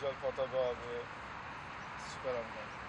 güzel Fatih abi. Süper abi.